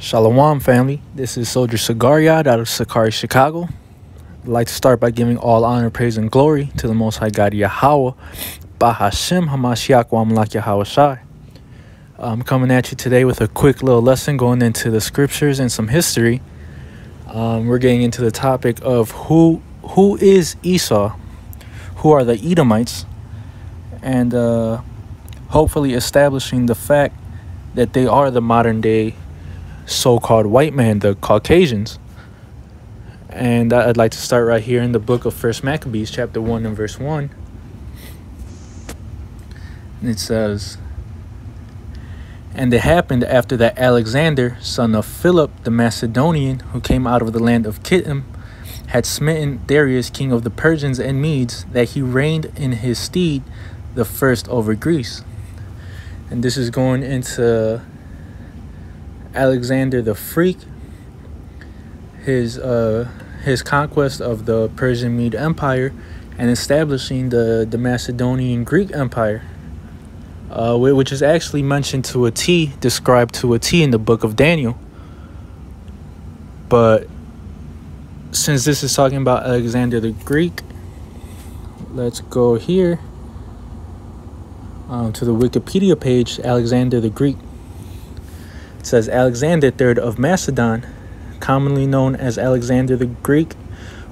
Shalom, family. This is Soldier Cigar out of Sicarii, Chicago. I'd like to start by giving all honor, praise, and glory to the Most High God Yahweh, Bahashim Hamashiach Wamlak Yahweh Shai. I'm coming at you today with a quick little lesson going into the scriptures and some history. Um, we're getting into the topic of who who is Esau, who are the Edomites, and uh, hopefully establishing the fact that they are the modern day so-called white man, the Caucasians. And I'd like to start right here in the book of First Maccabees, chapter 1 and verse 1. And it says, And it happened after that Alexander, son of Philip the Macedonian, who came out of the land of Kittim, had smitten Darius, king of the Persians and Medes, that he reigned in his stead the first over Greece. And this is going into Alexander the Freak, his uh, his conquest of the Persian Mede Empire, and establishing the the Macedonian Greek Empire, uh, which is actually mentioned to a T, described to a T in the book of Daniel. But since this is talking about Alexander the Greek, let's go here um, to the Wikipedia page, Alexander the Greek says Alexander III of Macedon, commonly known as Alexander the Greek,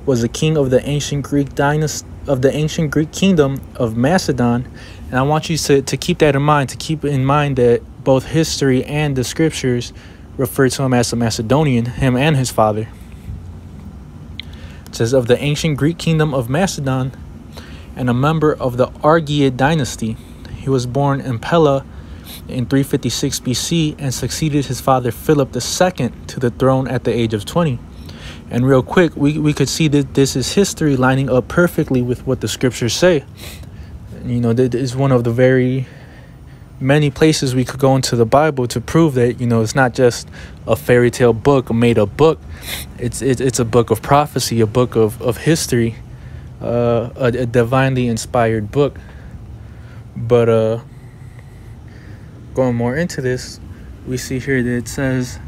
was a king of the ancient Greek dynasty of the ancient Greek kingdom of Macedon. And I want you to, to keep that in mind, to keep in mind that both history and the scriptures refer to him as a Macedonian, him and his father. It says of the ancient Greek kingdom of Macedon and a member of the Argead dynasty. He was born in Pella in 356 BC and succeeded his father Philip II to the throne at the age of 20. And real quick, we, we could see that this is history lining up perfectly with what the scriptures say. You know, that is one of the very many places we could go into the Bible to prove that, you know, it's not just a fairy tale book, a made up book. It's, it, it's a book of prophecy, a book of, of history, uh, a, a divinely inspired book. But, uh, going more into this, we see here that it says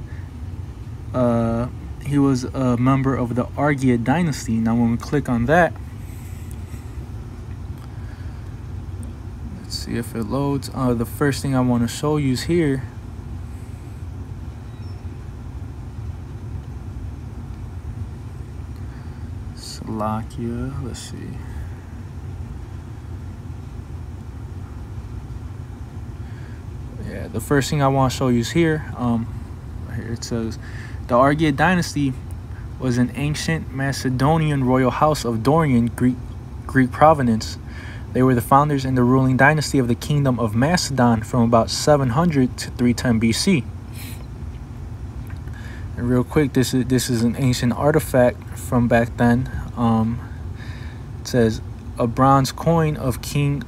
uh, he was a member of the Argead dynasty. Now, when we click on that, let's see if it loads. Uh, the first thing I want to show you is here. Slovakia, let's see. Yeah, the first thing I want to show you is here. Um, here it says, the Argead dynasty was an ancient Macedonian royal house of Dorian Greek Greek provenance. They were the founders in the ruling dynasty of the kingdom of Macedon from about 700 to 310 BC. And real quick, this is this is an ancient artifact from back then. Um, it says a bronze coin of King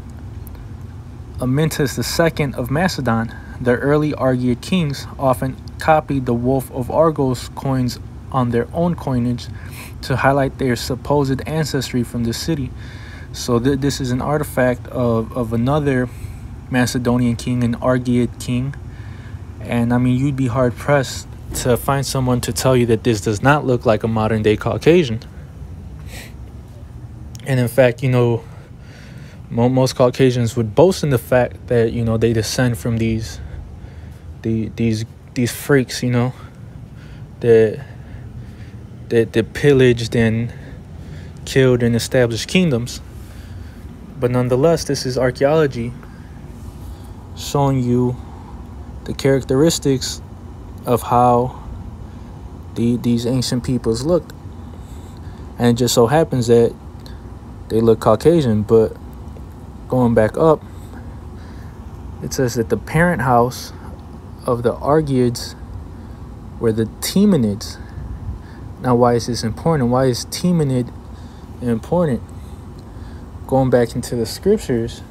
Amyntas II of Macedon, the early Argead kings often copied the Wolf of Argos coins on their own coinage to highlight their supposed ancestry from the city. So th this is an artifact of, of another Macedonian king, an Argead king. And I mean, you'd be hard pressed to find someone to tell you that this does not look like a modern day Caucasian. And in fact, you know, most Caucasians would boast in the fact that you know they descend from these the these these freaks you know that that that pillaged and killed and established kingdoms. But nonetheless this is archaeology showing you the characteristics of how the these ancient peoples looked. And it just so happens that they look caucasian but going back up, it says that the parent house of the Argeads were the Temanids. Now, why is this important? Why is Temanid important? Going back into the scriptures,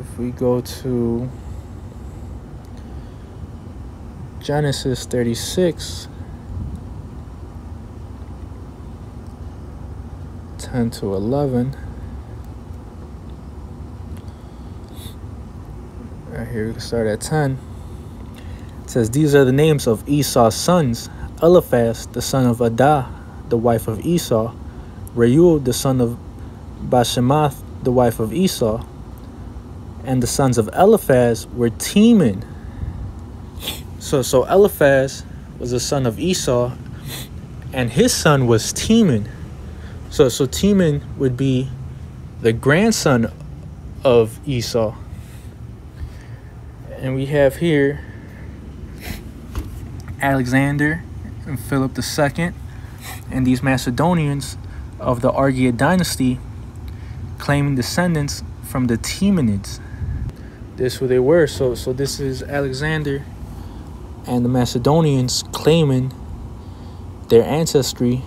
if we go to Genesis 36, 10 to 11. Right here, we can start at 10. It says, These are the names of Esau's sons Eliphaz, the son of Adah, the wife of Esau, Reuel, the son of Bashemath, the wife of Esau, and the sons of Eliphaz were Teman. So, so Eliphaz was the son of Esau, and his son was Teman. So, so Teman would be the grandson of Esau. And we have here Alexander and Philip II and these Macedonians of the Argead dynasty claiming descendants from the Temanids. This who they were. So so this is Alexander and the Macedonians claiming their ancestry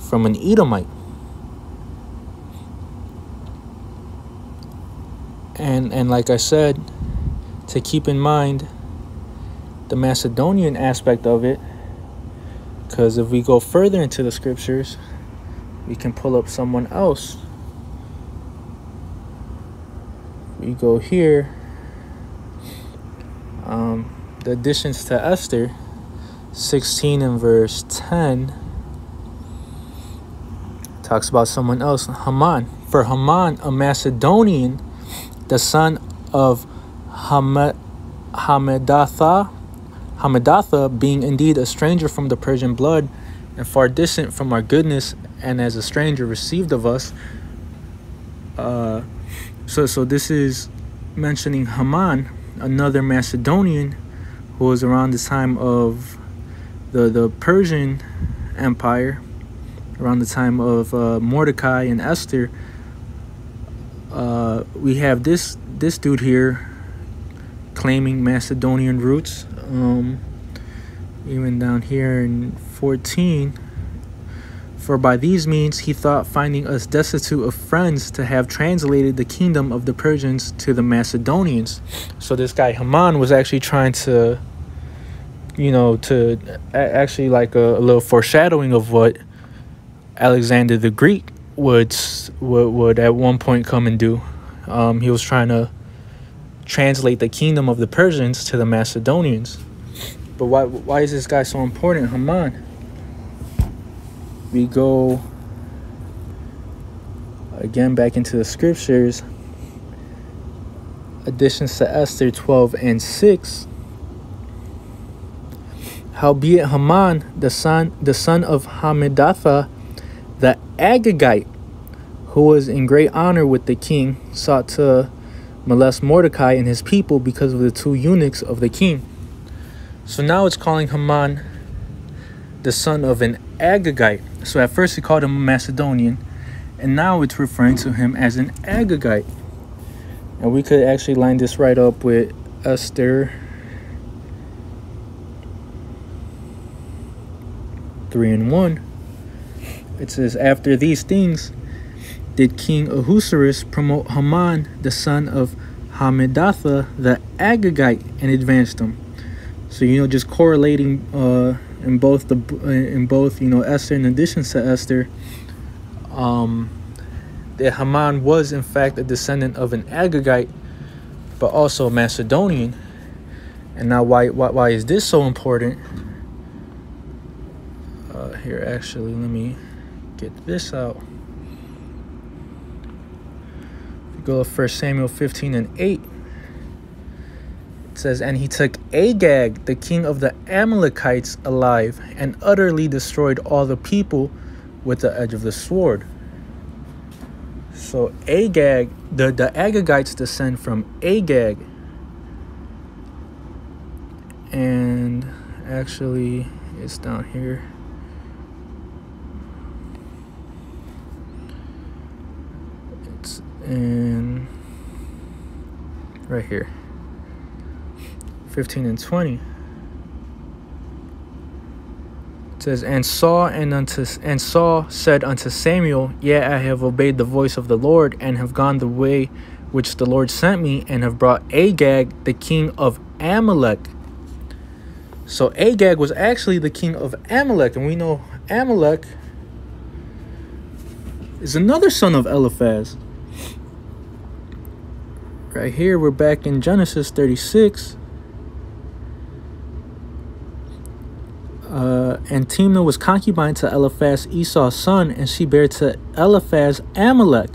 from an Edomite. And and like I said, to keep in mind the Macedonian aspect of it, because if we go further into the scriptures, we can pull up someone else. We go here. Um, the additions to Esther 16 and verse 10 talks about someone else, Haman. For Haman, a Macedonian, the son of Hamad, Hamadatha, Hamadatha, being indeed a stranger from the Persian blood and far distant from our goodness, and as a stranger received of us. Uh, so, so this is mentioning Haman, another Macedonian who was around the time of the the Persian Empire, around the time of uh, Mordecai and Esther. Uh, we have this this dude here claiming Macedonian roots. Um, even down here in 14. For by these means he thought finding us destitute of friends to have translated the kingdom of the Persians to the Macedonians. So this guy Haman was actually trying to you know, to actually like a, a, little foreshadowing of what Alexander the Greek would would, would at one point come and do. Um, he was trying to translate the kingdom of the Persians to the Macedonians. But why why is this guy so important, Haman? We go again back into the scriptures. Additions to Esther 12 and 6 Howbeit Haman, the son, the son of Hammedatha, the Agagite, who was in great honor with the king, sought to molest Mordecai and his people because of the two eunuchs of the king. So now it's calling Haman the son of an Agagite. So at first he called him a Macedonian, and now it's referring to him as an Agagite. And we could actually line this right up with Esther 3 and 1. It says, After these things did King Ahasuerus promote Haman, the son of Hammedatha, the Agagite, and advanced him. So, you know, just correlating uh, in both the in both you know Esther in addition to Esther, um, that Haman was in fact a descendant of an Agagite, but also Macedonian. And now, why why why is this so important? here actually let me get this out. Go to first samuel 15 and 8 it says and he took agag the king of the amalekites alive and utterly destroyed all the people with the edge of the sword. So agag the the agagites descend from agag. And actually it's down here and right here. 15 and 20 it says and Saul and unto and Saul said unto Samuel yea I have obeyed the voice of the Lord and have gone the way which the Lord sent me and have brought Agag the king of Amalek. So Agag was actually the king of Amalek and we know Amalek is another son of Eliphaz right here we're back in genesis 36 Uh, and Timnah was concubine to Eliphaz, Esau's son, and she bare to Eliphaz Amalek.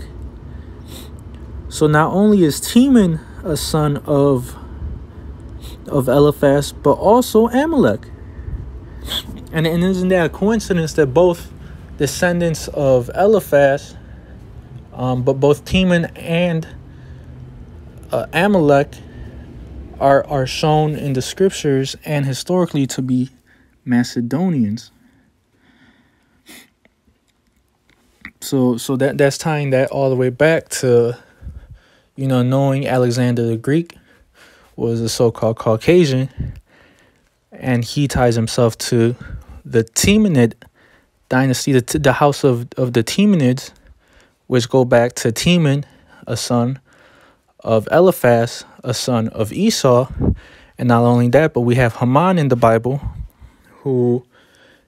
So not only is Teman a son of of Eliphaz, but also Amalek. And, and isn't that a coincidence that both descendants of Eliphaz, um, but both Teman and uh, Amalek are are shown in the scriptures and historically to be Macedonians. So so that that's tying that all the way back to you know knowing Alexander the Greek was a so-called Caucasian and he ties himself to the Temanid dynasty, the, the house of, of the Temanids, which go back to Teman, a son of Eliphaz, a son of Esau. And not only that, but we have Haman in the Bible, who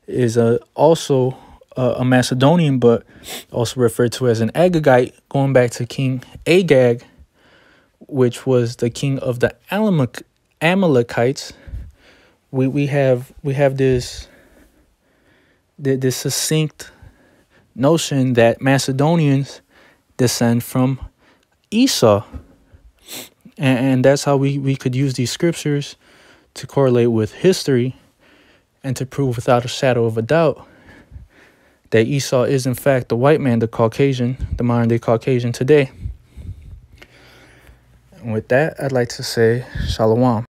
is a, also a, a Macedonian, but also referred to as an Agagite, going back to King Agag, which was the king of the Amalek, Amalekites. We we have we have this this succinct notion that Macedonians descend from Esau. And, and that's how we, we could use these scriptures to correlate with history and to prove without a shadow of a doubt that Esau is in fact the white man, the Caucasian, the modern day Caucasian today. And with that, I'd like to say Shalom.